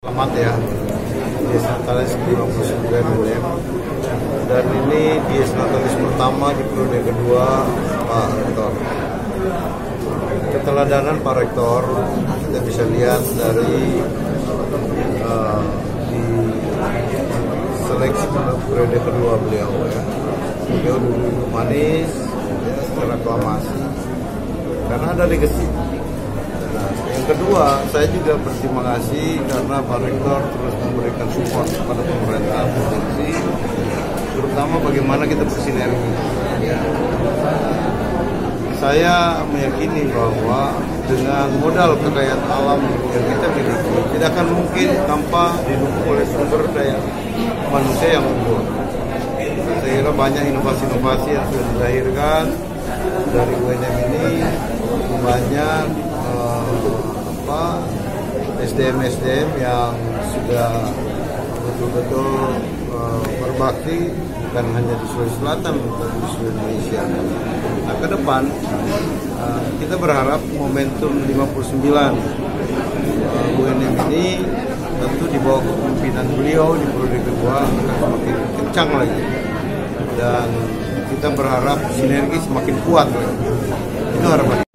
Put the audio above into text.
Ahmad ya. DS Natalis 59 UNM dan ini DS Natalis pertama di periode kedua Pak Rektor. Keteladanan Pak Rektor kita bisa lihat dari uh, di seleksi periode kedua beliau ya. Beliau dulu manis ya, secara aklamasi. Karena ada legacy Nah, yang kedua, saya juga berterima kasih karena Pak Rektor terus memberikan support kepada pemerintah provinsi, terutama bagaimana kita bersinergi. Ya. Saya meyakini bahwa dengan modal kekayaan alam yang kita miliki, tidak akan mungkin tanpa didukung oleh sumber daya manusia yang unggul. Saya kira banyak inovasi-inovasi yang sudah dilahirkan dari UNM ini, banyak SDM SDM yang sudah betul-betul uh, berbakti bukan hanya di Sulawesi Selatan tapi di seluruh Indonesia. Nah ke depan uh, kita berharap momentum 59 uh, UNM ini tentu di bawah kepemimpinan beliau di periode kedua akan semakin kencang lagi dan kita berharap sinergi semakin kuat lagi. Itu harapan.